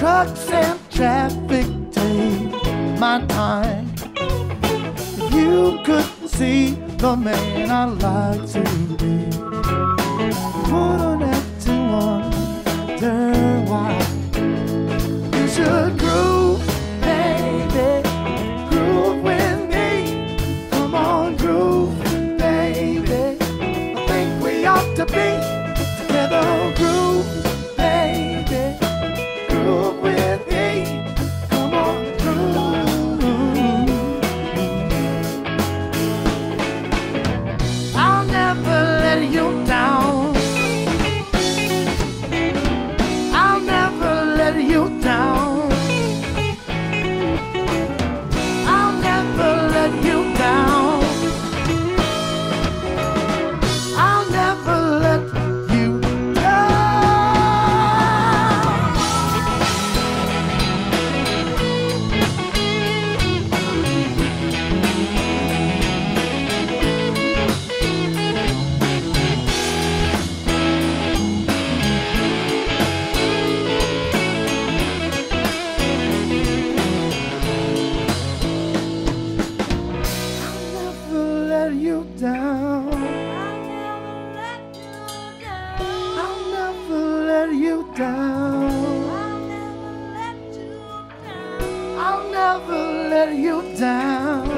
Trucks and traffic take my time. If you could see the man I like to be. Put on let you down.